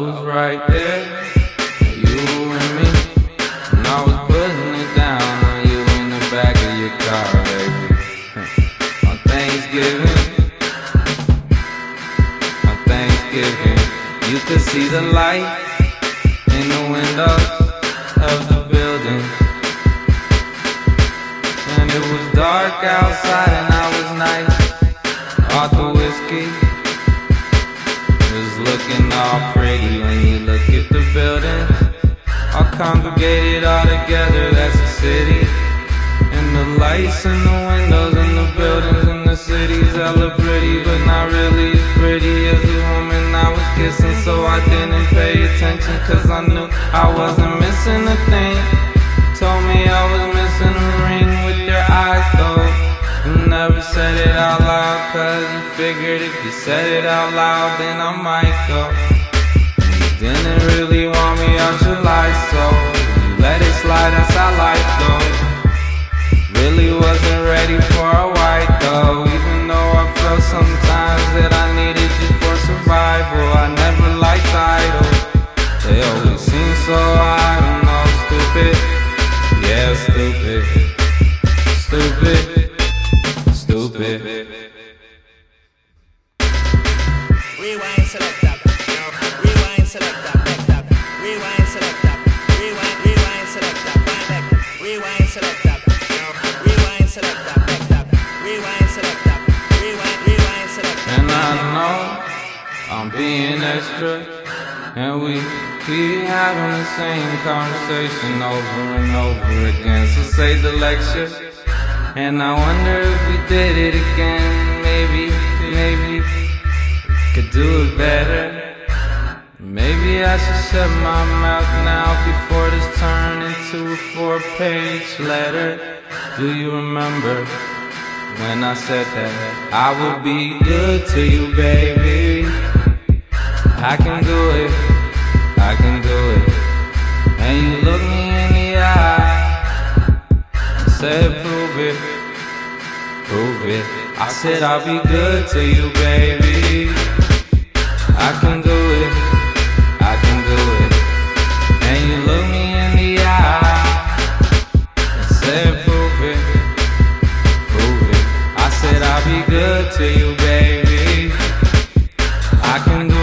was right there, you and me. And I was putting it down on you in the back of your car, baby. On Thanksgiving, on Thanksgiving, you could see the light in the windows of the building. And it was dark outside and I was nice. Off the whiskey was looking all pretty when you look at the buildings. All congregated all together, that's a city. And the lights in the windows in the buildings in the city's hella pretty, but not really as pretty as the woman I was kissing. So I didn't pay attention, cause I knew I wasn't figured if you said it out loud, then I might go. You didn't really want me your life, so you let it slide, that's how life goes. Really wasn't ready for a white though, even though I felt sometimes that I needed you for survival. I never liked idols, they always seem so, I don't know, stupid. Yeah, stupid, stupid, stupid. Rewind selector. Rewind selector. Back that. Rewind selector. Rewind. Rewind selector. Back. Up, rewind selector. Rewind. Back that. Rewind selector. Rewind. Rewind selector. And I know I'm being extra. And we keep having the same conversation over and over again. So say the lecture. And I wonder if we did it again. Maybe, maybe I should shut my mouth now before this turn into a four page letter. Do you remember? when I said that I would be good to you, baby. I can do it, I can do it. And you look me in the eye and said, prove it, prove it. I said I'll be good to you, baby. I can do be good to you, baby. I can